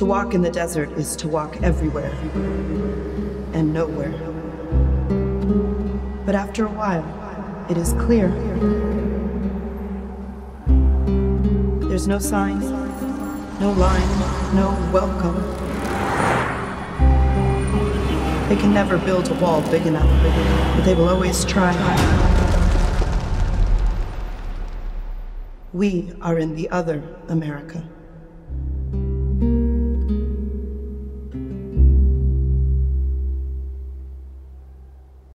To walk in the desert is to walk everywhere and nowhere. But after a while, it is clear. There's no sign, no line, no welcome. They can never build a wall big enough, but they will always try. We are in the other America.